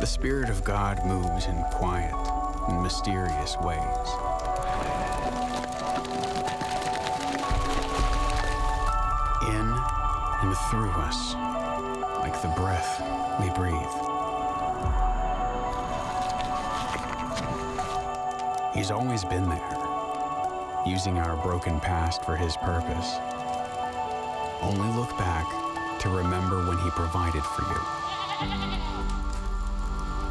The Spirit of God moves in quiet and mysterious ways. In and through us, like the breath we breathe. He's always been there, using our broken past for His purpose. Only look back to remember when He provided for you.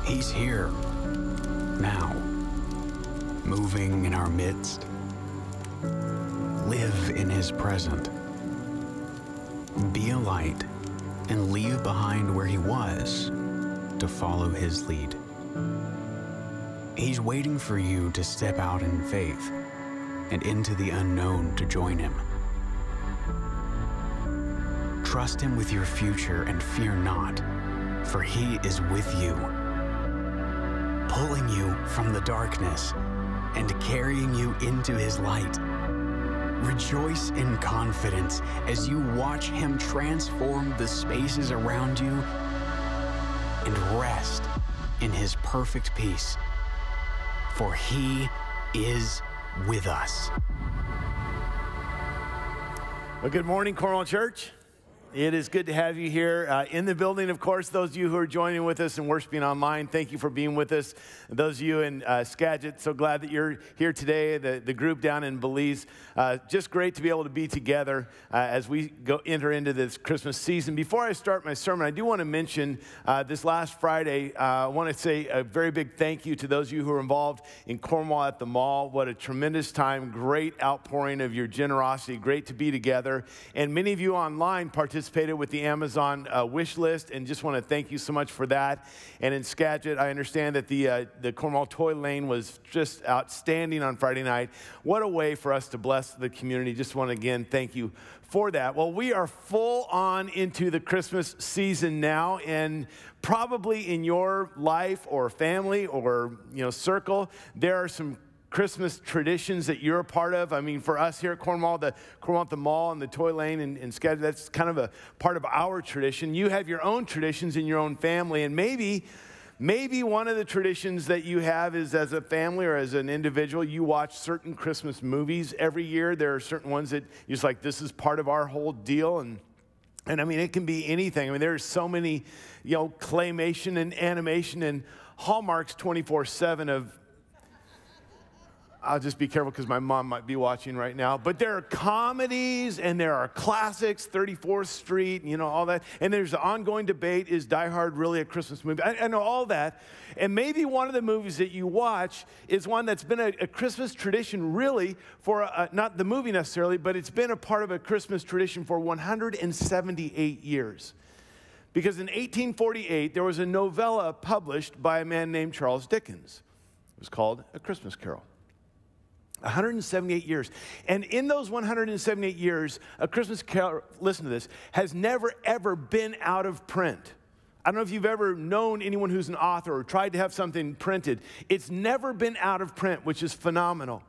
He's here, now, moving in our midst. Live in His present. Be a light and leave behind where He was to follow His lead. He's waiting for you to step out in faith and into the unknown to join Him. Trust Him with your future and fear not, for He is with you, you from the darkness and carrying you into His light. Rejoice in confidence as you watch Him transform the spaces around you and rest in His perfect peace, for He is with us. Well, good morning, Cornwall Church. It is good to have you here uh, in the building. Of course, those of you who are joining with us and worshiping online, thank you for being with us. Those of you in uh, Skagit, so glad that you're here today. The, the group down in Belize, uh, just great to be able to be together uh, as we go enter into this Christmas season. Before I start my sermon, I do want to mention uh, this last Friday. Uh, I want to say a very big thank you to those of you who are involved in Cornwall at the mall. What a tremendous time! Great outpouring of your generosity. Great to be together, and many of you online participated participated with the Amazon uh, wish list, and just want to thank you so much for that. And in Skagit, I understand that the, uh, the Cornwall Toy Lane was just outstanding on Friday night. What a way for us to bless the community. Just want to again thank you for that. Well, we are full on into the Christmas season now, and probably in your life or family or you know circle, there are some Christmas traditions that you're a part of. I mean, for us here at Cornwall, the Cornwall at the Mall and the Toy Lane and, and that's kind of a part of our tradition. You have your own traditions in your own family, and maybe, maybe one of the traditions that you have is as a family or as an individual, you watch certain Christmas movies every year. There are certain ones that you're just like, this is part of our whole deal, and and I mean, it can be anything. I mean, there's so many, you know, claymation and animation and Hallmark's 24 7 of I'll just be careful because my mom might be watching right now. But there are comedies and there are classics, 34th Street, you know, all that. And there's the ongoing debate is Die Hard really a Christmas movie? I, I know all that. And maybe one of the movies that you watch is one that's been a, a Christmas tradition, really, for a, not the movie necessarily, but it's been a part of a Christmas tradition for 178 years. Because in 1848, there was a novella published by a man named Charles Dickens. It was called A Christmas Carol. 178 years. And in those 178 years, A Christmas Carol, listen to this, has never ever been out of print. I don't know if you've ever known anyone who's an author or tried to have something printed. It's never been out of print, which is phenomenal.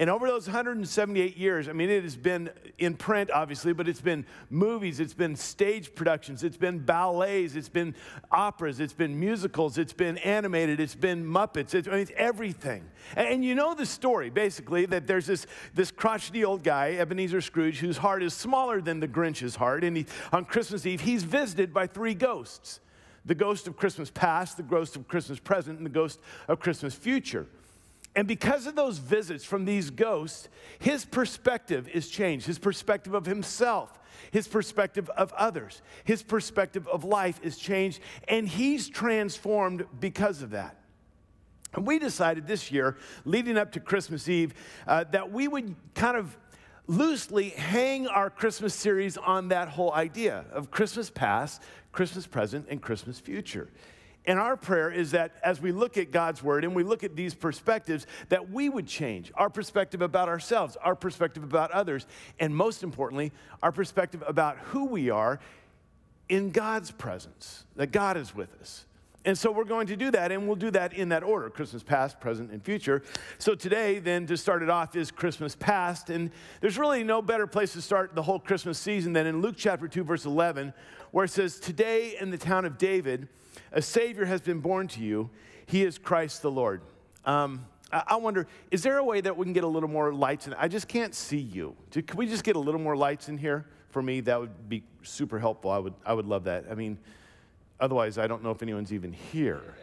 And over those 178 years, I mean, it has been in print, obviously, but it's been movies, it's been stage productions, it's been ballets, it's been operas, it's been musicals, it's been animated, it's been Muppets, it's, I mean, it's everything. And, and, you know the story, basically, that there's this, this crotchety old guy, Ebenezer Scrooge, whose heart is smaller than the Grinch's heart. And he, on Christmas Eve, he's visited by three ghosts the ghost of Christmas past, the ghost of Christmas present, and the ghost of Christmas future. And because of those visits from these ghosts, his perspective is changed. His perspective of himself, his perspective of others, his perspective of life is changed, and he's transformed because of that. And we decided this year, leading up to Christmas Eve, uh, that we would kind of loosely hang our Christmas series on that whole idea of Christmas past, Christmas present, and Christmas future. And our prayer is that as we look at God's word and we look at these perspectives, that we would change our perspective about ourselves, our perspective about others, and most importantly, our perspective about who we are in God's presence, that God is with us. And so we're going to do that, and we'll do that in that order Christmas past, present, and future. So today, then, to start it off, is Christmas past. And there's really no better place to start the whole Christmas season than in Luke chapter 2, verse 11, where it says, Today in the town of David, a Savior has been born to you. He is Christ the Lord. Um, I wonder, is there a way that we can get a little more lights in? I just can't see you. Can we just get a little more lights in here for me? That would be super helpful. I would, I would love that. I mean, otherwise, I don't know if anyone's even here.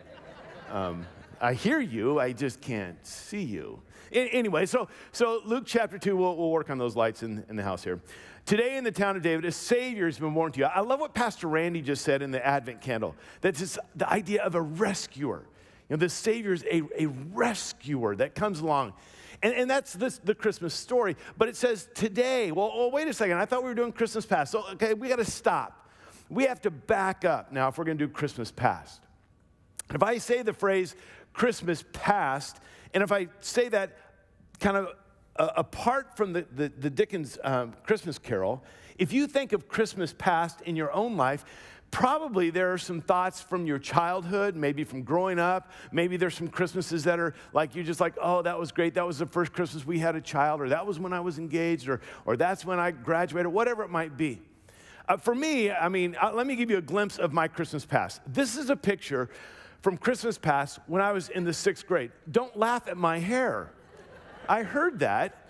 Um, I hear you, I just can't see you. Anyway, so, so Luke chapter 2, we'll, we'll work on those lights in, in the house here. Today in the town of David, a Savior has been born to you. I love what Pastor Randy just said in the Advent candle. That's the idea of a rescuer. You know, the Savior is a, a rescuer that comes along. And, and that's this, the Christmas story. But it says today. Well, oh, wait a second. I thought we were doing Christmas past. So, okay, we got to stop. We have to back up now if we're going to do Christmas past. If I say the phrase Christmas past, and if I say that kind of uh, apart from the, the, the Dickens um, Christmas carol, if you think of Christmas past in your own life, probably there are some thoughts from your childhood, maybe from growing up. Maybe there's some Christmases that are like you're just like, oh, that was great. That was the first Christmas we had a child, or that was when I was engaged, or, or that's when I graduated, whatever it might be. Uh, for me, I mean, uh, let me give you a glimpse of my Christmas past. This is a picture from Christmas past when I was in the sixth grade. Don't laugh at my hair. I heard that.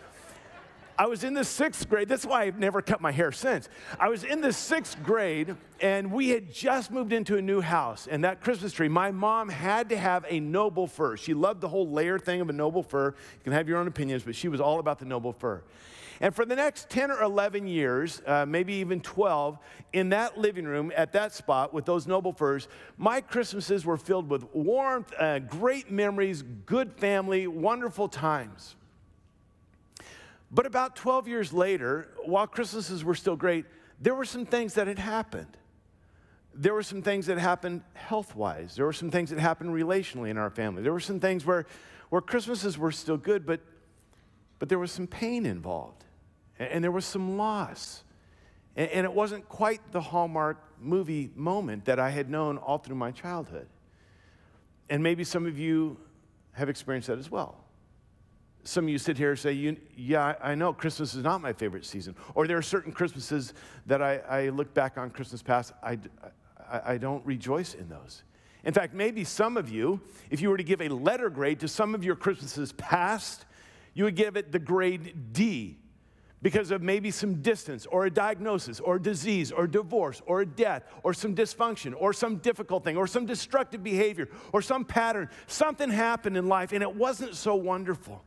I was in the sixth grade. That's why I've never cut my hair since. I was in the sixth grade, and we had just moved into a new house. And that Christmas tree, my mom had to have a noble fir. She loved the whole layer thing of a noble fir. You can have your own opinions, but she was all about the noble fir. And for the next 10 or 11 years, uh, maybe even 12, in that living room at that spot with those noble firs, my Christmases were filled with warmth, uh, great memories, good family, wonderful times. But about 12 years later, while Christmases were still great, there were some things that had happened. There were some things that happened health wise. There were some things that happened relationally in our family. There were some things where, where Christmases were still good, but, but there was some pain involved. And, there was some loss. And, it wasn't quite the Hallmark movie moment that I had known all through my childhood. And maybe some of you have experienced that as well some of you sit here and say, you, Yeah, I know Christmas is not my favorite season. Or there are certain Christmases that I, I look back on Christmas past, I, I, I don't rejoice in those. In fact, maybe some of you, if you were to give a letter grade to some of your Christmases past, you would give it the grade D because of maybe some distance or a diagnosis or disease or divorce or a death or some dysfunction or some difficult thing or some destructive behavior or some pattern. Something happened in life and it wasn't so wonderful.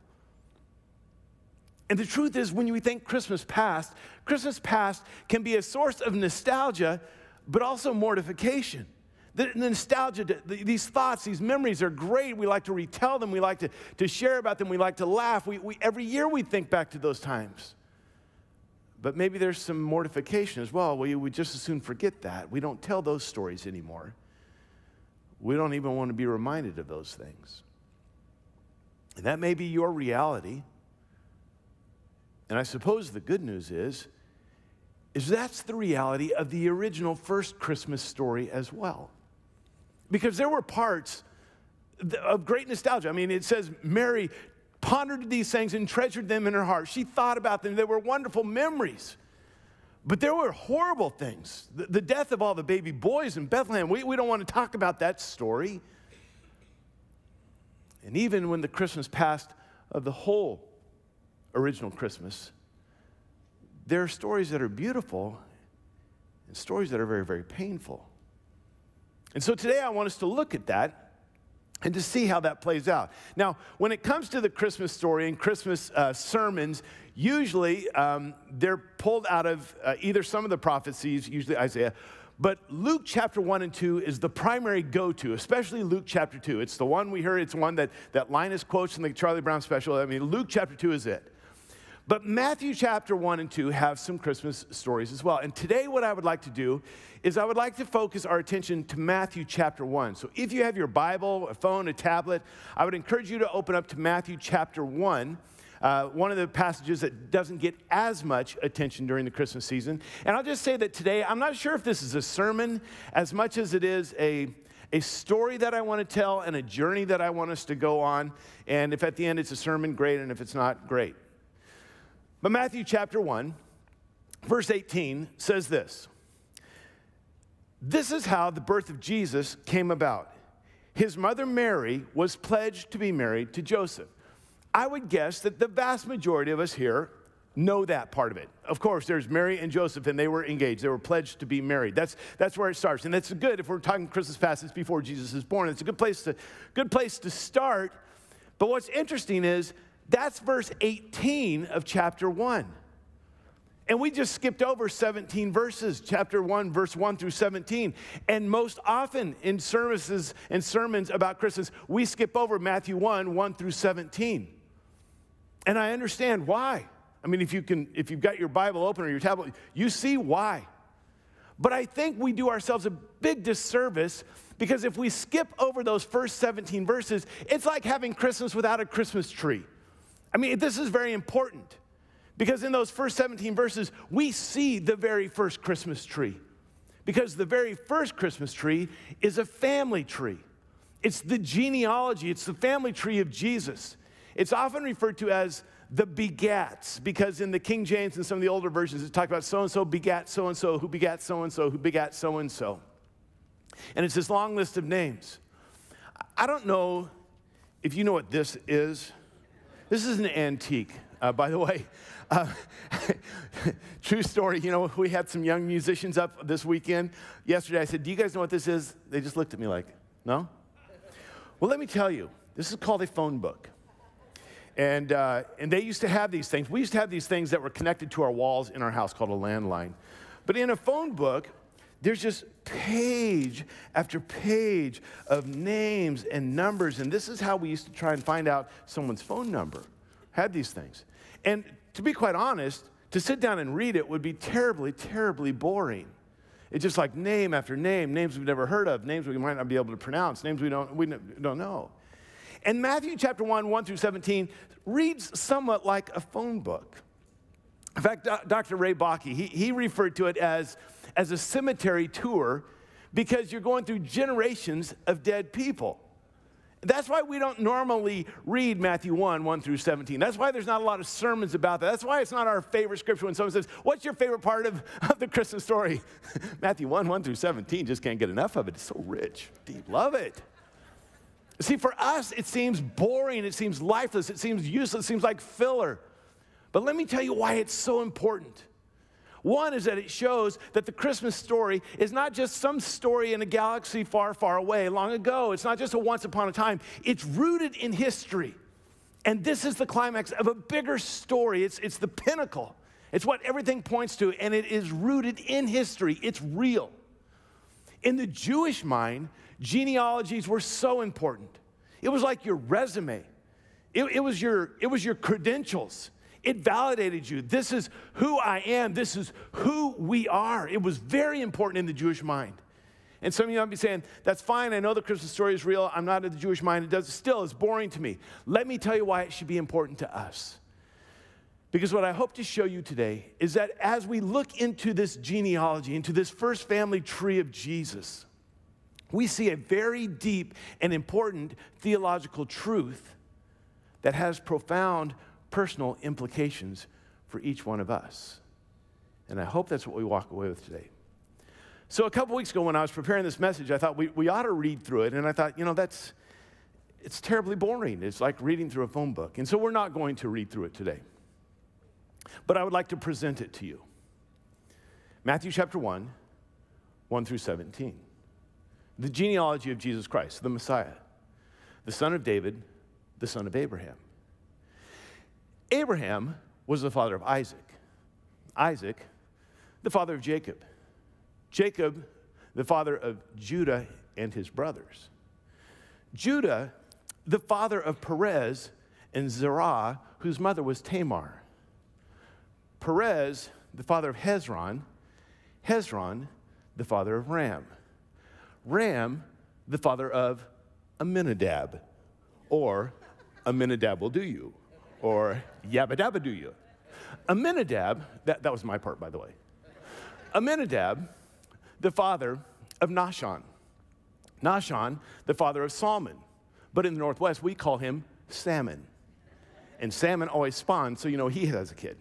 And the truth is, when you think Christmas past, Christmas past can be a source of nostalgia, but also mortification. The, nostalgia, the, these thoughts, these memories are great. We like to retell them. We like to, to share about them. We like to laugh. We, we, every year we think back to those times. But maybe there's some mortification as well. We would just as soon forget that. We don't tell those stories anymore. We don't even want to be reminded of those things. And that may be your reality. And I suppose the good news is, is that's the reality of the original first Christmas story as well. Because there were parts of great nostalgia. I mean, it says Mary pondered these things and treasured them in her heart. She thought about them. They were wonderful memories. But there were horrible things. The, the death of all the baby boys in Bethlehem, we, we don't want to talk about that story. And even when the Christmas past of the whole original Christmas, there are stories that are beautiful and stories that are very, very painful. And so today I want us to look at that and to see how that plays out. Now, when it comes to the Christmas story and Christmas uh, sermons, usually um, they're pulled out of uh, either some of the prophecies, usually Isaiah, but Luke chapter 1 and 2 is the primary go to, especially Luke chapter 2. It's the one we heard, it's one that, that Linus quotes in the Charlie Brown special. I mean, Luke chapter 2 is it. But Matthew chapter 1 and 2 have some Christmas stories as well. And today, what I would like to do is I would like to focus our attention to Matthew chapter 1. So if you have your Bible, a phone, a tablet, I would encourage you to open up to Matthew chapter 1. Uh, one of the passages that doesn't get as much attention during the Christmas season. And I'll just say that today, I'm not sure if this is a sermon as much as it is a, a story that I want to tell and a journey that I want us to go on. And if at the end it's a sermon, great. And if it's not, great. But Matthew chapter 1, verse 18 says this This is how the birth of Jesus came about. His mother Mary was pledged to be married to Joseph. I would guess that the vast majority of us here know that part of it. Of course, there's Mary and Joseph, and they were engaged. They were pledged to be married. That's, that's where it starts. And that's good if we're talking Christmas past, it's before Jesus is born. It's a good place to, good place to start. But what's interesting is that's verse 18 of chapter 1. And we just skipped over 17 verses, chapter 1, verse 1 through 17. And most often in services and sermons about Christmas, we skip over Matthew 1, 1 through 17. And I understand why. I mean, if you can, if you've got your Bible open or your tablet, you see why. But I think we do ourselves a big disservice because if we skip over those first 17 verses, it's like having Christmas without a Christmas tree. I mean, this is very important because in those first 17 verses, we see the very first Christmas tree. Because the very first Christmas tree is a family tree. It's the genealogy, it's the family tree of Jesus. It's often referred to as the begats, because in the King James and some of the older versions, it talks about so and so begat so and so, who begat so and so, who begat so and so. And it's this long list of names. I don't know if you know what this is. This is an antique, uh, by the way. Uh, true story, you know, we had some young musicians up this weekend. Yesterday, I said, Do you guys know what this is? They just looked at me like, No? Well, let me tell you, this is called a phone book. And, uh, and they used to have these things. We used to have these things that were connected to our walls in our house called a landline. But in a phone book, there's just page after page of names and numbers. And this is how we used to try and find out someone's phone number. Had these things. And to be quite honest, to sit down and read it would be terribly, terribly boring. It's just like name after name, names we've never heard of, names we might not be able to pronounce, names we don't, we don't know. And Matthew chapter 1, 1 through 17 reads somewhat like a phone book. In fact, Dr. Ray Bakke, he, he referred to it as, as a cemetery tour because you're going through generations of dead people. That's why we don't normally read Matthew 1, 1 through 17. That's why there's not a lot of sermons about that. That's why it's not our favorite scripture when someone says, What's your favorite part of, of the Christmas story? Matthew 1, 1 through 17, just can't get enough of it. It's so rich, deep. Love it. See, for us, it seems boring, it seems lifeless, it seems useless, it seems like filler. But let me tell you why it's so important. One is that it shows that the Christmas story is not just some story in a galaxy far, far away long ago. It's not just a once upon a time. It's rooted in history. And this is the climax of a bigger story. It's, it's the pinnacle. It's what everything points to, and it is rooted in history. It's real. In the Jewish mind, genealogies were so important. It was like your resume, it, it, was, your, it was your credentials. It validated you. This is who I am. This is who we are. It was very important in the Jewish mind. And some of you might be saying, that's fine. I know the Christmas story is real. I'm not in the Jewish mind. It does still, it's boring to me. Let me tell you why it should be important to us. Because what I hope to show you today is that as we look into this genealogy, into this first family tree of Jesus, we see a very deep and important theological truth that has profound personal implications for each one of us. And I hope that's what we walk away with today. So, a couple weeks ago, when I was preparing this message, I thought we, we ought to read through it. And I thought, you know, that's, it's terribly boring. It's like reading through a phone book. And so, we're not going to read through it today. But I would like to present it to you. Matthew chapter 1, 1 through 17 the genealogy of Jesus Christ, the Messiah, the son of David, the son of Abraham. Abraham was the father of Isaac. Isaac, the father of Jacob. Jacob, the father of Judah and his brothers. Judah, the father of Perez and Zerah, whose mother was Tamar. Perez, the father of Hezron. Hezron, the father of Ram. Ram, the father of Amminadab, or Amminadab will do you, or Yabba Dabba do you. Amminadab, that, that was my part, by the way. Amminadab, the father of Nahshon. Nahshon, the father of Salmon. But in the Northwest, we call him Salmon. And Salmon always spawns, so you know he has a kid.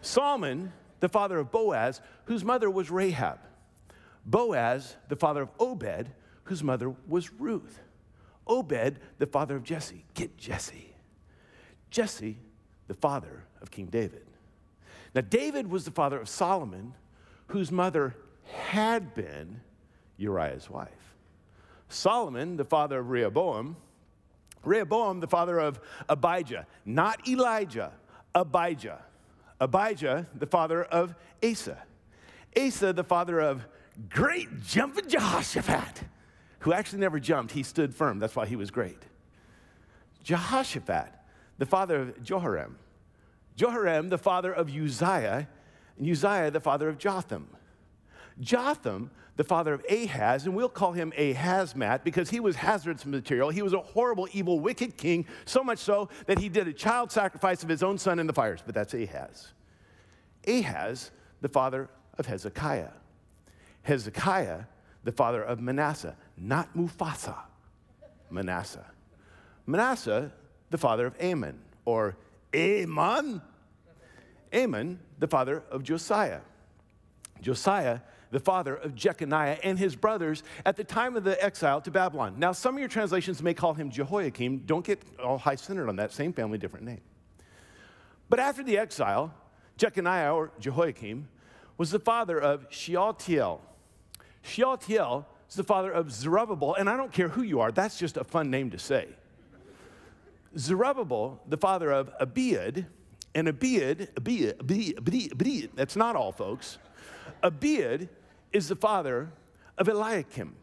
Salmon, the father of Boaz, whose mother was Rahab. Boaz, the father of Obed, whose mother was Ruth. Obed, the father of Jesse. Get Jesse. Jesse, the father of King David. Now, David was the father of Solomon, whose mother had been Uriah's wife. Solomon, the father of Rehoboam, Rehoboam, the father of Abijah, not Elijah, Abijah. Abijah, the father of Asa. Asa, the father of great jumping Jehoshaphat, who actually never jumped. He stood firm. That's why he was great. Jehoshaphat, the father of Jehoram. Jehoram, the father of Uzziah, and Uzziah, the father of Jotham. Jotham, the father of Ahaz, and we'll call him Ahazmat because he was hazardous material. He was a horrible, evil, wicked king, so much so that he did a child sacrifice of his own son in the fires, but that's Ahaz. Ahaz, the father of Hezekiah. Hezekiah, the father of Manasseh, not Mufasa, Manasseh. Manasseh, the father of Amon, or Amon. Amon, the father of Josiah. Josiah, the father of Jeconiah and his brothers at the time of the exile to Babylon. Now, some of your translations may call him Jehoiakim. Don't get all high centered on that. Same family, different name. But after the exile, Jeconiah, or Jehoiakim, was the father of Shealtiel. Shealtiel is the father of Zerubbabel, and I don't care who you are, that's just a fun name to say. Zerubbabel, the father of Abiud, and Abiud, Abiud, Abiud, Abiud, that's not all, folks. Abiud is the father of Eliakim.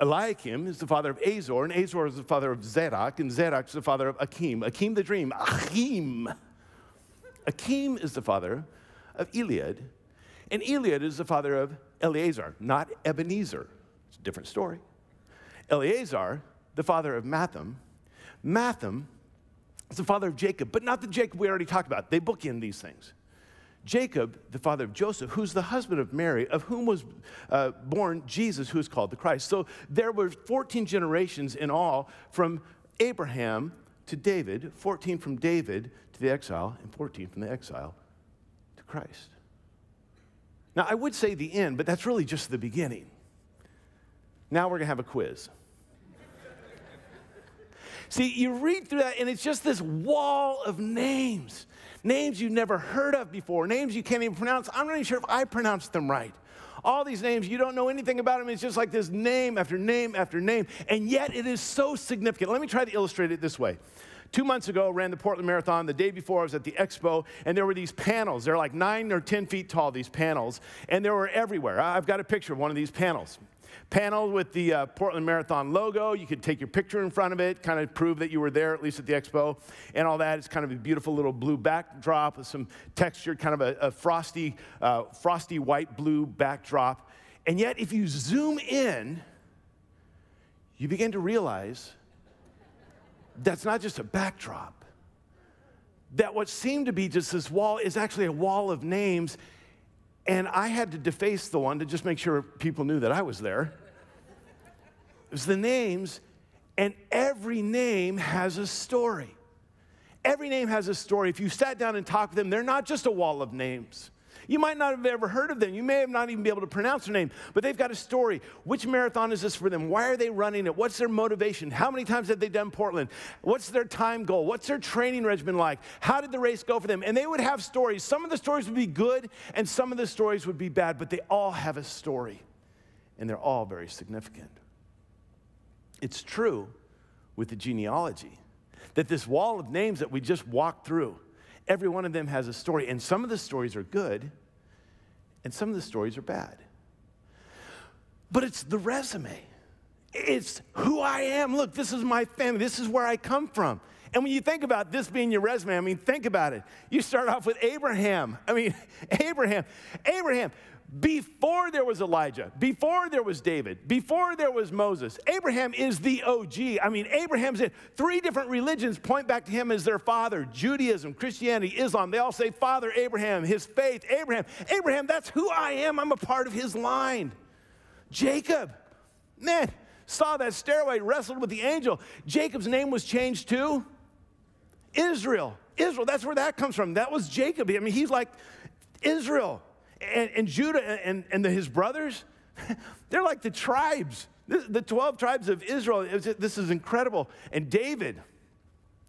Eliakim is the father of Azor, and Azor is the father of Zadok, and Zadok is the father of Akim. Akim the dream, Achim. Akim is the father of Eliud, and Eliud is the father of Eleazar, not Ebenezer. It's a different story. Eleazar, the father of Matthan. Matthan is the father of Jacob, but not the Jacob we already talked about. They bookend these things. Jacob, the father of Joseph, who's the husband of Mary, of whom was uh, born Jesus, who is called the Christ. So there were 14 generations in all from Abraham to David, 14 from David to the exile, and 14 from the exile to Christ. Now, I would say the end, but that's really just the beginning. Now we're going to have a quiz. See, you read through that, and it's just this wall of names. Names you've never heard of before, names you can't even pronounce. I'm not even sure if I pronounced them right. All these names, you don't know anything about them. It's just like this name after name after name. And yet it is so significant. Let me try to illustrate it this way. Two months ago, ran the Portland Marathon. The day before, I was at the expo, and there were these panels. They're like nine or 10 feet tall, these panels, and they were everywhere. I've got a picture of one of these panels panel with the uh, Portland Marathon logo. You could take your picture in front of it, kind of prove that you were there, at least at the expo, and all that. It's kind of a beautiful little blue backdrop with some textured, kind of a, a frosty, uh, frosty white blue backdrop. And yet, if you zoom in, you begin to realize that's not just a backdrop. That what seemed to be just this wall is actually a wall of names and I had to deface the one to just make sure people knew that I was there. It was the names, and every name has a story. Every name has a story. If you sat down and talked with them, they're not just a wall of names. You might not have ever heard of them. You may have not even be able to pronounce their name, but they've got a story. Which marathon is this for them? Why are they running it? What's their motivation? How many times have they done Portland? What's their time goal? What's their training regimen like? How did the race go for them? And they would have stories. Some of the stories would be good and some of the stories would be bad, but they all have a story and they're all very significant. It's true with the genealogy that this wall of names that we just walked through every one of them has a story. And some of the stories are good, and some of the stories are bad. But it's the resume. It's who I am. Look, this is my family. This is where I come from. And when you think about this being your resume, I mean, think about it. You start off with Abraham. I mean, Abraham. Abraham. Before there was Elijah, before there was David, before there was Moses, Abraham is the OG. I mean, Abraham's in three different religions point back to him as their father Judaism, Christianity, Islam. They all say, Father Abraham, his faith, Abraham. Abraham, that's who I am. I'm a part of his line. Jacob, man, saw that stairway, wrestled with the angel. Jacob's name was changed to Israel. Israel, that's where that comes from. That was Jacob. I mean, he's like Israel and, and Judah and, and the, his brothers, They're like the tribes, the 12 tribes of Israel. This is incredible. And David,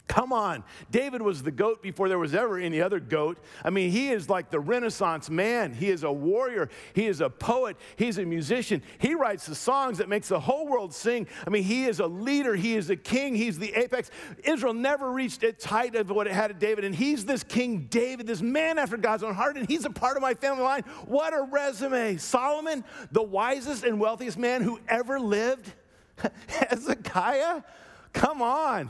Come on. David was the goat before there was ever any other goat. I mean, he is like the Renaissance man. He is a warrior. He is a poet. He's a musician. He writes the songs that makes the whole world sing. I mean, he is a leader. He is a king. He's the apex. Israel never reached its height of what it had at David. And he's this King David, this man after God's own heart. And he's a part of my family line. What a resume. Solomon, the wisest and wealthiest man who ever lived. Hezekiah, come on.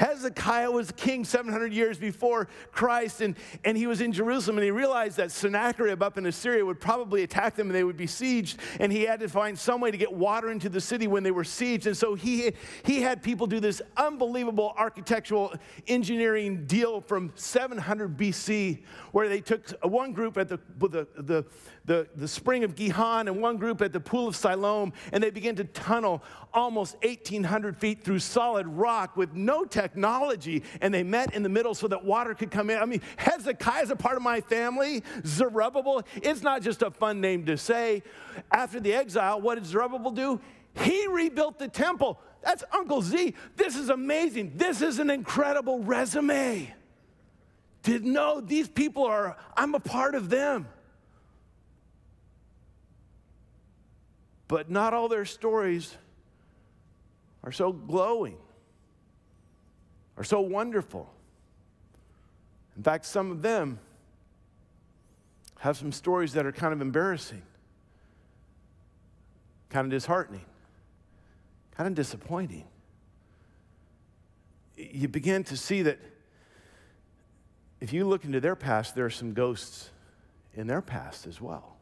Hezekiah was king 700 years before Christ, and, and he was in Jerusalem, and he realized that Sennacherib up in Assyria would probably attack them and they would be sieged, and he had to find some way to get water into the city when they were sieged. And so he, he had people do this unbelievable architectural engineering deal from 700 BC, where they took one group at the, the, the the, the spring of Gihon and one group at the pool of Siloam, and they began to tunnel almost 1,800 feet through solid rock with no technology, and they met in the middle so that water could come in. I mean, Hezekiah is a part of my family. Zerubbabel, it's not just a fun name to say. After the exile, what did Zerubbabel do? He rebuilt the temple. That's Uncle Z. This is amazing. This is an incredible resume. To know these people are, I'm a part of them. But not all their stories are so glowing, are so wonderful. In fact, some of them have some stories that are kind of embarrassing, kind of disheartening, kind of disappointing. You begin to see that if you look into their past, there are some ghosts in their past as well.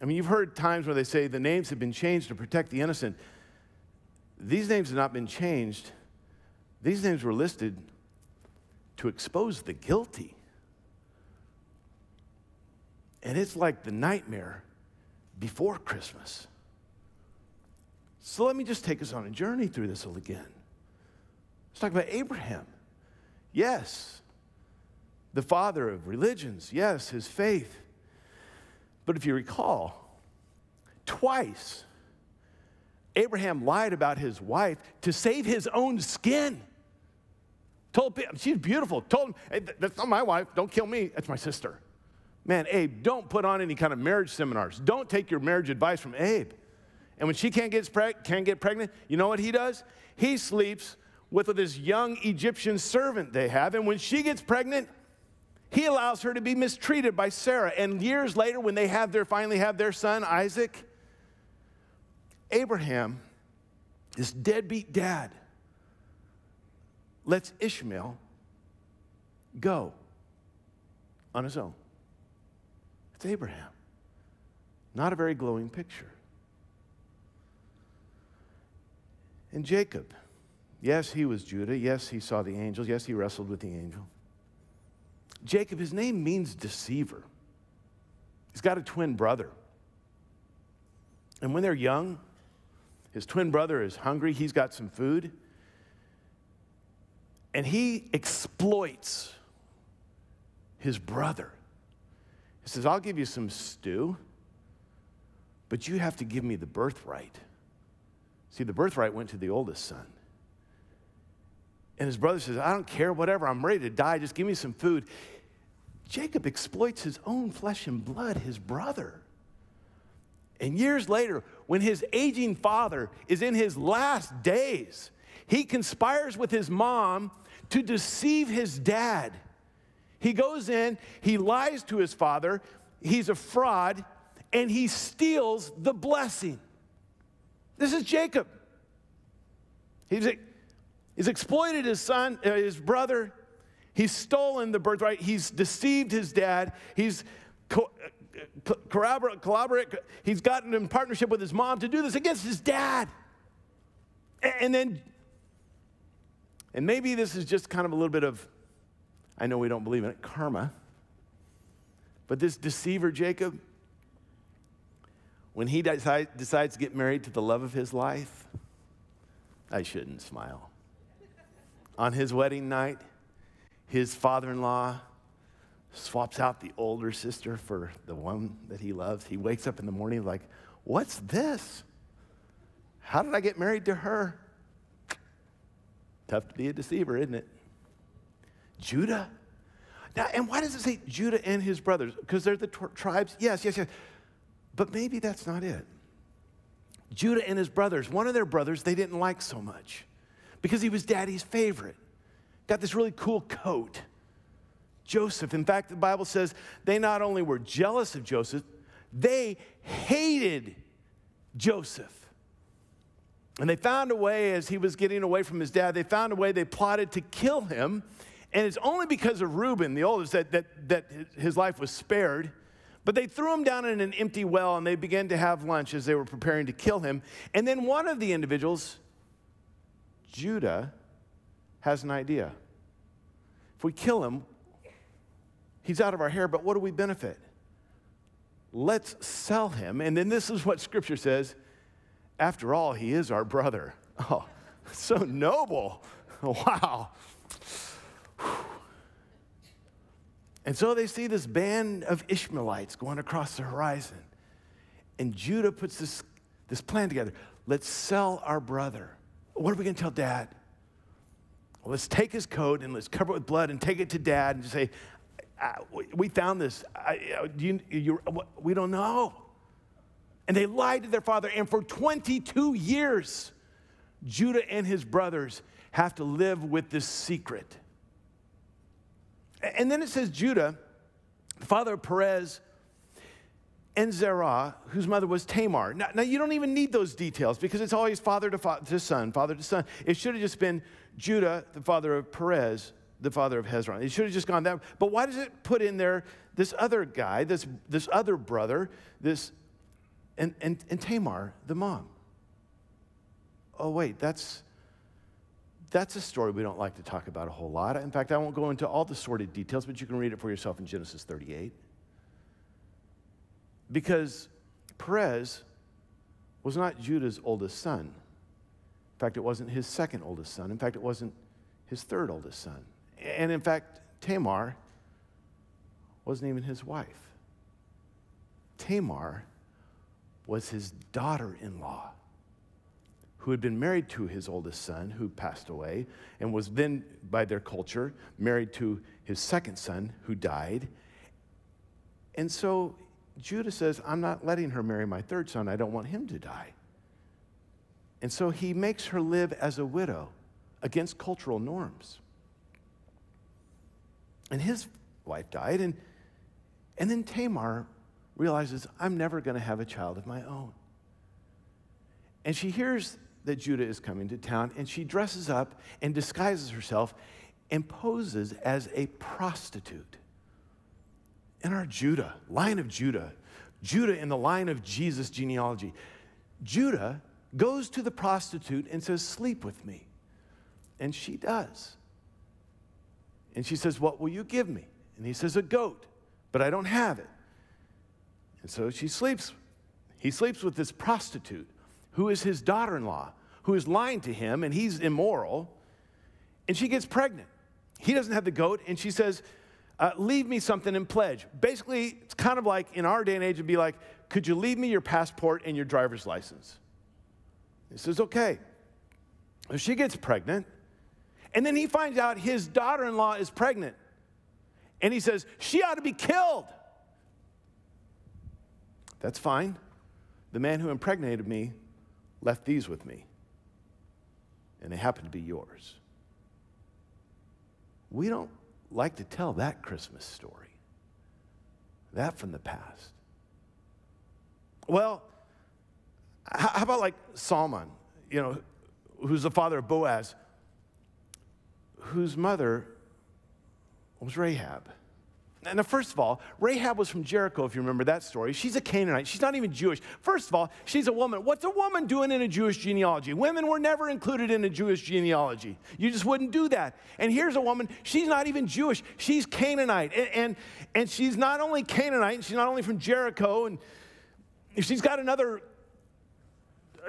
I mean, you've heard times where they say the names have been changed to protect the innocent. These names have not been changed. These names were listed to expose the guilty. And it's like the nightmare before Christmas. So let me just take us on a journey through this all again. Let's talk about Abraham. Yes, the father of religions. Yes, his faith. But if you recall, twice Abraham lied about his wife to save his own skin. Told she's beautiful. Told him, hey, that's not my wife. Don't kill me. That's my sister. Man, Abe, don't put on any kind of marriage seminars. Don't take your marriage advice from Abe. And when she can't get, preg- can't get pregnant, you know what he does? He sleeps with this young Egyptian servant they have. And when she gets pregnant, he allows her to be mistreated by Sarah. And years later, when they have their, finally have their son, Isaac, Abraham, this deadbeat dad, lets Ishmael go on his own. It's Abraham. Not a very glowing picture. And Jacob, yes, he was Judah. Yes, he saw the angels. Yes, he wrestled with the angel. Jacob, his name means deceiver. He's got a twin brother. And when they're young, his twin brother is hungry, he's got some food, and he exploits his brother. He says, I'll give you some stew, but you have to give me the birthright. See, the birthright went to the oldest son. And his brother says, I don't care, whatever, I'm ready to die, just give me some food. Jacob exploits his own flesh and blood, his brother. And years later, when his aging father is in his last days, he conspires with his mom to deceive his dad. He goes in, he lies to his father, he's a fraud, and he steals the blessing. This is Jacob. He's He's exploited his son, uh, his brother. He's stolen the birthright. He's deceived his dad. He's co- uh, collaborate, collaborate. He's gotten in partnership with his mom to do this against his dad. And then, and maybe this is just kind of a little bit of, I know we don't believe in it, karma. But this deceiver, Jacob, when he decide, decides to get married to the love of his life, I shouldn't smile on his wedding night, his father in law swaps out the older sister for the one that he loves. He wakes up in the morning like, What's this? How did I get married to her? Tough to be a deceiver, isn't it? Judah. Now, and why does it say Judah and his brothers? Because they're the t- tribes? Yes, yes, yes. But maybe that's not it. Judah and his brothers, one of their brothers they didn't like so much because he was daddy's favorite. Got this really cool coat. Joseph. In fact, the Bible says they not only were jealous of Joseph, they hated Joseph. And they found a way, as he was getting away from his dad, they found a way, they plotted to kill him. And it's only because of Reuben, the oldest, that, that, that his life was spared. But they threw him down in an empty well and they began to have lunch as they were preparing to kill him. And then one of the individuals, Judah, has an idea. If we kill him, he's out of our hair, but what do we benefit? Let's sell him. And then this is what scripture says after all, he is our brother. Oh, so noble. Wow. And so they see this band of Ishmaelites going across the horizon. And Judah puts this, this plan together. Let's sell our brother. What are we going to tell dad? Well, let's take his coat and let's cover it with blood and take it to dad and say, We found this. You, you, we don't know. And they lied to their father. And for 22 years, Judah and his brothers have to live with this secret. And then it says Judah, the father of Perez and Zerah, whose mother was Tamar. Now, now, you don't even need those details because it's always father to, fa- to son, father to son. It should have just been Judah, the father of Perez, the father of Hezron. It should have just gone that. But why does it put in there this other guy, this, this other brother, this and, and, and Tamar, the mom? Oh, wait, that's that's a story we don't like to talk about a whole lot. In fact, I won't go into all the sordid details, but you can read it for yourself in Genesis 38. Because Perez was not Judah's oldest son. In fact, it wasn't his second oldest son. In fact, it wasn't his third oldest son. And in fact, Tamar wasn't even his wife. Tamar was his daughter in law who had been married to his oldest son, who passed away, and was then, by their culture, married to his second son, who died. And so Judah says, I'm not letting her marry my third son. I don't want him to die. And so he makes her live as a widow against cultural norms. And his wife died, and, and then Tamar realizes, I'm never going to have a child of my own. And she hears that Judah is coming to town, and she dresses up and disguises herself and poses as a prostitute. In our Judah, line of Judah, Judah in the line of Jesus genealogy, Judah goes to the prostitute and says, Sleep with me. And she does. And she says, What will you give me? And he says, A goat, but I don't have it. And so she sleeps. He sleeps with this prostitute who is his daughter in law, who is lying to him, and he's immoral. And she gets pregnant. He doesn't have the goat, and she says, uh, Leave me something in pledge. Basically, it's kind of like in our day and age, it'd be like, Could you leave me your passport and your driver's license? He says, Okay. So she gets pregnant, and then he finds out his daughter in law is pregnant. And he says, She ought to be killed. That's fine. The man who impregnated me left these with me, and they happen to be yours. We don't like to tell that Christmas story, that from the past. Well, how about like Salmon, you know, who's the father of Boaz, whose mother was Rahab. Now, first of all, Rahab was from Jericho, if you remember that story. She's a Canaanite. She's not even Jewish. First of all, she's a woman. What's a woman doing in a Jewish genealogy? Women were never included in a Jewish genealogy. You just wouldn't do that. And here's a woman, she's not even Jewish. She's Canaanite. And, and, and she's not only Canaanite, she's not only from Jericho, and she's got another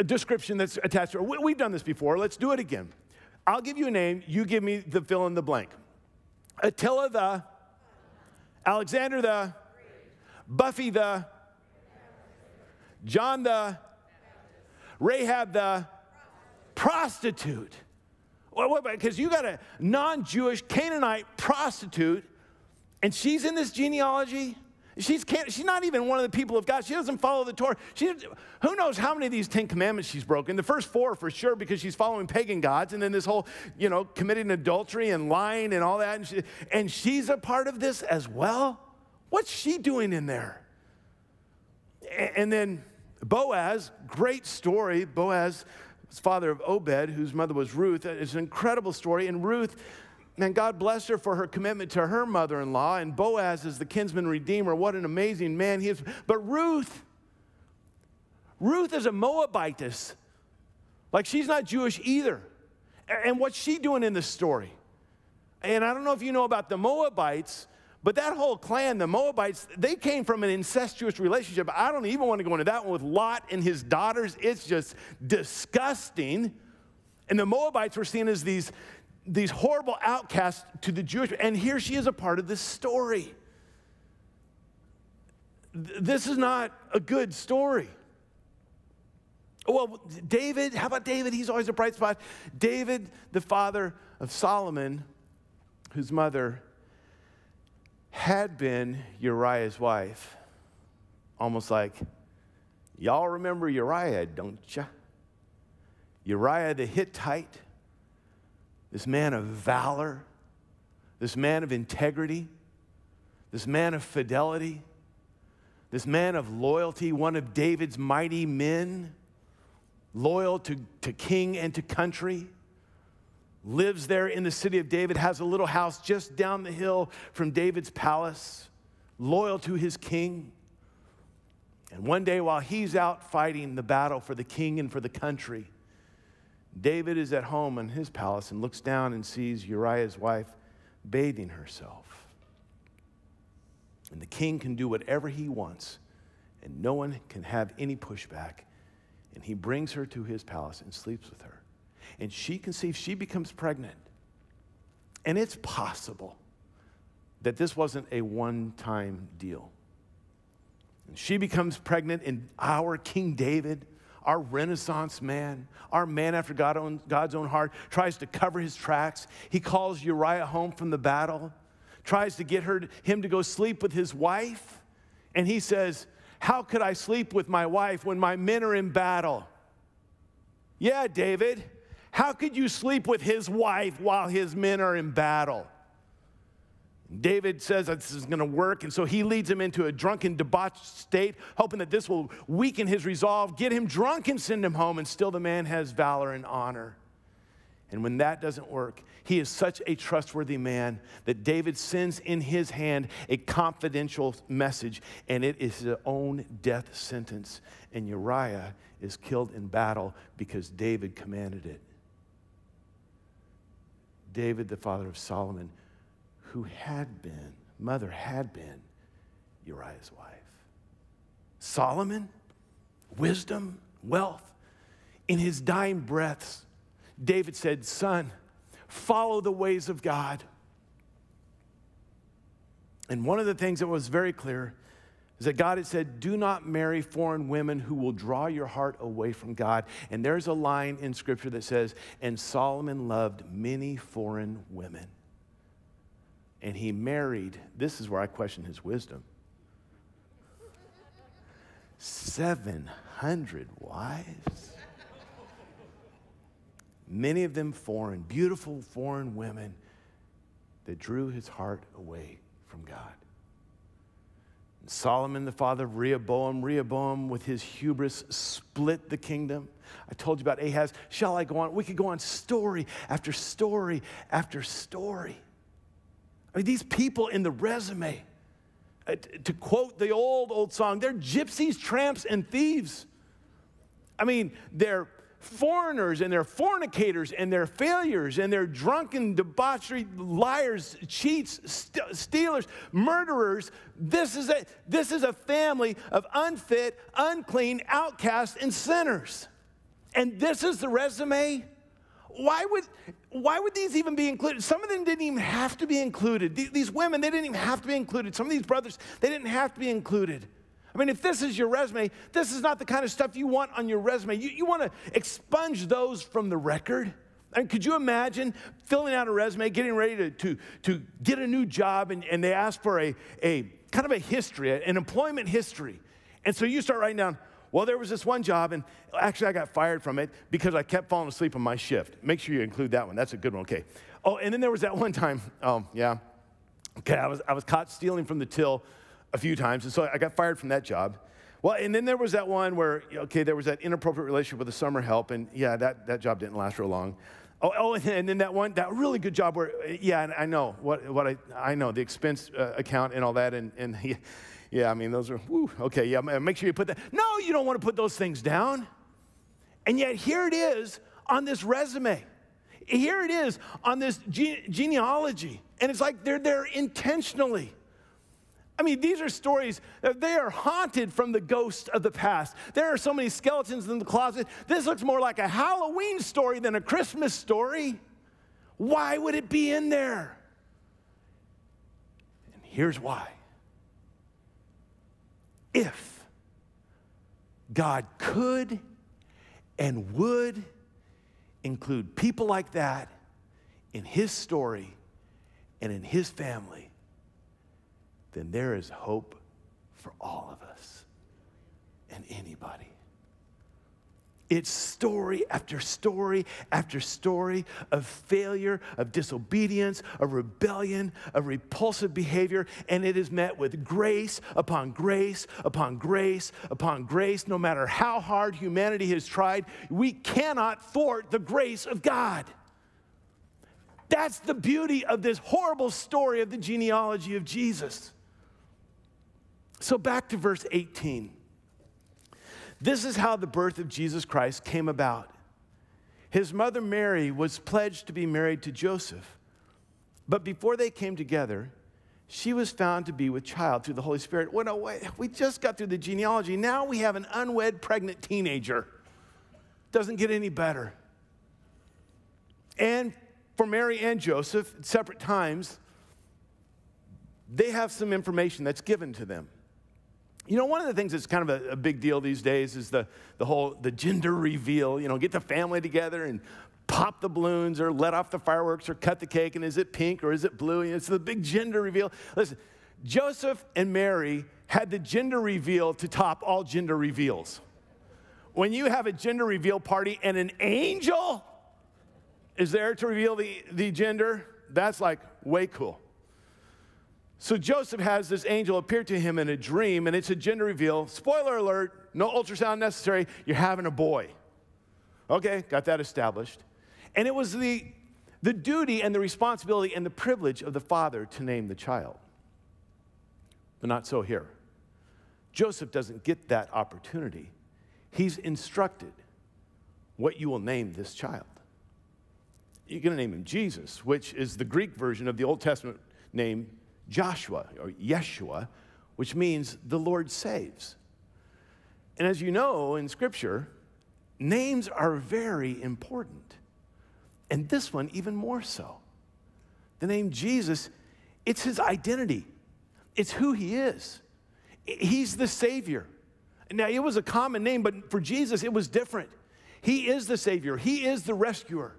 description that's attached to her. We've done this before. Let's do it again. I'll give you a name, you give me the fill in the blank. Attila the Alexander the, Buffy the, John the Rahab the prostitute. Because you got a non Jewish Canaanite prostitute, and she's in this genealogy. She's, she's not even one of the people of God. She doesn't follow the Torah. She, who knows how many of these Ten Commandments she's broken? The first four for sure because she's following pagan gods, and then this whole, you know, committing adultery and lying and all that. And, she, and she's a part of this as well. What's she doing in there? And then Boaz, great story. Boaz father of Obed, whose mother was Ruth. It's an incredible story. And Ruth, man, God bless her for her commitment to her mother in law. And Boaz is the kinsman redeemer. What an amazing man he is. But Ruth, Ruth is a Moabitess. Like she's not Jewish either. And what's she doing in this story? And I don't know if you know about the Moabites, but that whole clan, the Moabites, they came from an incestuous relationship. I don't even want to go into that one with Lot and his daughters. It's just disgusting. And the Moabites were seen as these, these horrible outcasts to the Jewish. And here she is a part of this story. This is not a good story. Well, David, how about David? He's always a bright spot. David, the father of Solomon, whose mother had been Uriah's wife. Almost like, y'all remember Uriah, don't you? Uriah the Hittite, this man of valor, this man of integrity, this man of fidelity, this man of loyalty, one of David's mighty men, loyal to, to king and to country lives there in the city of David, has a little house just down the hill from David's palace, loyal to his king. And one day, while he's out fighting the battle for the king and for the country, David is at home in his palace and looks down and sees Uriah's wife bathing herself. And the king can do whatever he wants, and no one can have any pushback. And he brings her to his palace and sleeps with her and she conceives, she becomes pregnant. And it's possible that this wasn't a one time deal. And she becomes pregnant, and our King David, our Renaissance man, our man after God's own heart, tries to cover his tracks. He calls Uriah home from the battle, tries to get her, him to go sleep with his wife. And he says, How could I sleep with my wife when my men are in battle? Yeah, David. How could you sleep with his wife while his men are in battle? David says that this is going to work, and so he leads him into a drunken, debauched state, hoping that this will weaken his resolve, get him drunk, and send him home. And still, the man has valor and honor. And when that doesn't work, he is such a trustworthy man that David sends in his hand a confidential message, and it is his own death sentence. And Uriah is killed in battle because David commanded it. David, the father of Solomon, who had been, mother had been Uriah's wife. Solomon, wisdom, wealth. In his dying breaths, David said, Son, follow the ways of God. And one of the things that was very clear is that God had said, Do not marry foreign women who will draw your heart away from God. And there's a line in Scripture that says, And Solomon loved many foreign women. And he married, this is where I question his wisdom 700 wives. Many of them foreign, beautiful foreign women that drew his heart away from God. And Solomon, the father of Rehoboam, Rehoboam with his hubris split the kingdom. I told you about Ahaz. Shall I go on? We could go on story after story after story. I mean, these people in the resume, uh, to quote the old, old song, they're gypsies, tramps, and thieves. I mean, they're foreigners and they're fornicators and they're failures and they're drunken, debauchery, liars, cheats, st- stealers, murderers. This is, a, this is a family of unfit, unclean, outcasts, and sinners. And this is the resume. Why would, why would these even be included? Some of them didn't even have to be included. These women, they didn't even have to be included. Some of these brothers, they didn't have to be included. I mean, if this is your resume, this is not the kind of stuff you want on your resume. You, you want to expunge those from the record. I mean, could you imagine filling out a resume, getting ready to, to, to get a new job, and, and they ask for a, a kind of a history, an employment history. And so you start writing down, well, there was this one job, and actually I got fired from it because I kept falling asleep on my shift. Make sure you include that one. That's a good one. Okay. Oh, and then there was that one time, oh, yeah. Okay, I was, I was caught stealing from the till a few times, and so I got fired from that job. Well, and then there was that one where, okay, there was that inappropriate relationship with the summer help, and yeah, that, that job didn't last real long. Oh, oh, and then that one, that really good job where, yeah, I know what, what I, I know, the expense uh, account and all that, and, and yeah, yeah, I mean, those are, whew, okay, yeah, make sure you put that. No, you don't want to put those things down. And yet here it is on this resume. Here it is on this gene- genealogy. And it's like they're there intentionally. I mean, these are stories, uh, they are haunted from the ghost of the past. There are so many skeletons in the closet. This looks more like a Halloween story than a Christmas story. Why would it be in there? And here's why. If God could and would include people like that in His story and in His family, then there is hope for all of us and anybody. It's story after story after story of failure, of disobedience, of rebellion, of repulsive behavior, and it is met with grace upon grace upon grace upon grace. No matter how hard humanity has tried, we cannot thwart the grace of God. That's the beauty of this horrible story of the genealogy of Jesus. So, back to verse 18. This is how the birth of Jesus Christ came about. His mother Mary was pledged to be married to Joseph, but before they came together, she was found to be with child through the Holy Spirit. Well, no, wait, we just got through the genealogy. Now we have an unwed pregnant teenager. Doesn't get any better. And for Mary and Joseph, at separate times, they have some information that's given to them. You know, one of the things that's kind of a, a, big deal these days is the, the whole the gender reveal. You know, get the family together and pop the balloons or let off the fireworks or cut the cake. And is it pink or is it blue? And it's the big gender reveal. Listen, Joseph and Mary had the gender reveal to top all gender reveals. When you have a gender reveal party and an angel is there to reveal the, the gender, that's like way cool. So Joseph has this angel appear to him in a dream, and it's a gender reveal. Spoiler alert, no ultrasound necessary. You're having a boy. Okay, got that established. And it was the, the duty and the responsibility and the privilege of the father to name the child. But not so here. Joseph doesn't get that opportunity. He's instructed what you will name this child. You're going to name him Jesus, which is the Greek version of the Old Testament name Joshua or Yeshua, which means the Lord saves. And as you know in Scripture, names are very important. And this one, even more so. The name Jesus, it's his identity, it's who he is. He's the Savior. Now, it was a common name, but for Jesus, it was different. He is the Savior, He is the rescuer.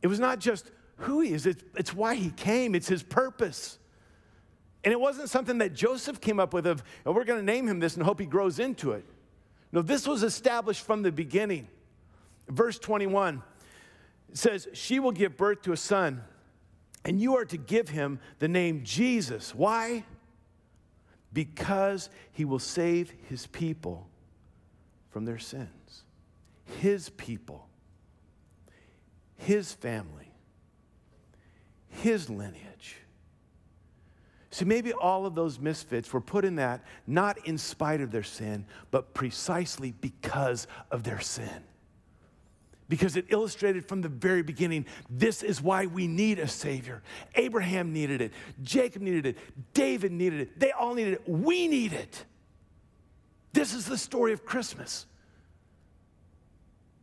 It was not just who he is, it's, it's why he came, it's his purpose. And it wasn't something that Joseph came up with of, oh, we're going to name him this and hope he grows into it. No, this was established from the beginning. Verse 21 says, She will give birth to a son, and you are to give him the name Jesus. Why? Because he will save his people from their sins. His people, his family his lineage. See, maybe all of those misfits were put in that not in spite of their sin, but precisely because of their sin. Because it illustrated from the very beginning this is why we need a Savior. Abraham needed it, Jacob needed it, David needed it, they all needed it, we need it. This is the story of Christmas.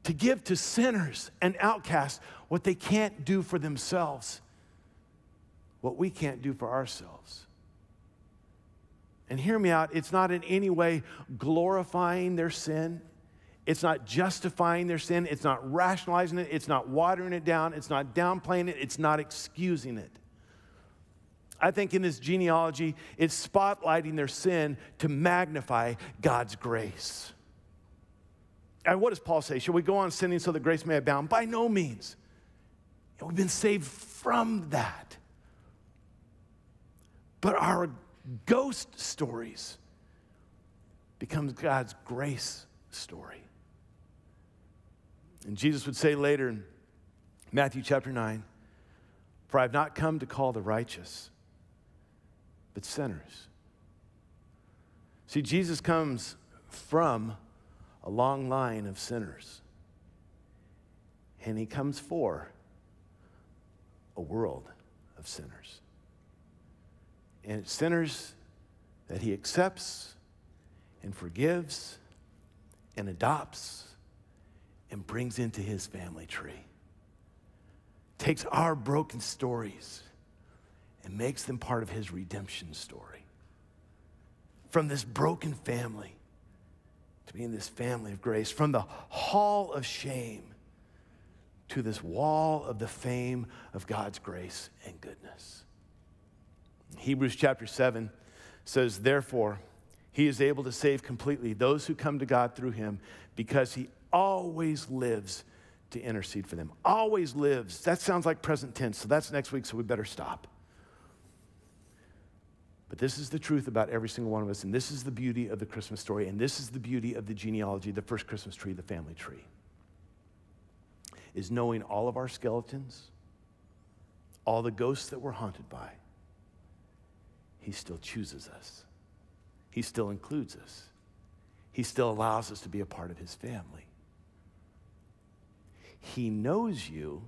To give to sinners and outcasts what they can't do for themselves what we can't do for ourselves. And hear me out, it's not in any way glorifying their sin. It's not justifying their sin. It's not rationalizing it. It's not watering it down. It's not downplaying it. It's not excusing it. I think in this genealogy, it's spotlighting their sin to magnify God's grace. And what does Paul say? Should we go on sinning so that grace may abound? By no means. We've been saved from that. But our ghost stories becomes God's grace story. And Jesus would say later in Matthew chapter 9, For I have not come to call the righteous, but sinners. See, Jesus comes from a long line of sinners, and he comes for a world of sinners. And sinners that he accepts and forgives and adopts and brings into his family tree. Takes our broken stories and makes them part of his redemption story. From this broken family to being this family of grace, from the hall of shame to this wall of the fame of God's grace and goodness. Hebrews chapter 7 says, Therefore, he is able to save completely those who come to God through him because he always lives to intercede for them. Always lives. That sounds like present tense, so that's next week, so we better stop. But this is the truth about every single one of us, and this is the beauty of the Christmas story, and this is the beauty of the genealogy, the first Christmas tree, the family tree is knowing all of our skeletons, all the ghosts that we're haunted by. He still chooses us, He still includes us, He still allows us to be a part of His family. He knows you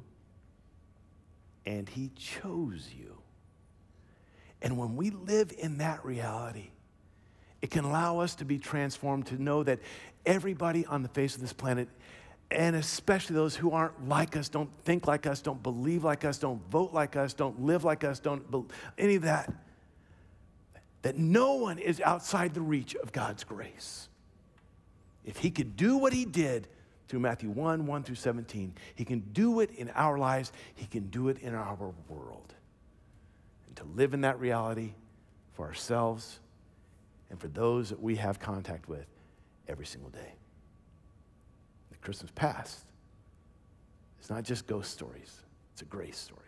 and He chose you. And when we live in that reality, it can allow us to be transformed to know that everybody on the face of this planet and especially those who aren't like us, don't think like us, don't believe like us, don't vote like us, don't live like us, don't be, any of that, that no one is outside the reach of God's grace. If He could do what He did through Matthew 1 1 through 17, He can do it in our lives, He can do it in our world. And to live in that reality for ourselves and for those that we have contact with every single day. The Christmas past. It's not just ghost stories, it's a grace story.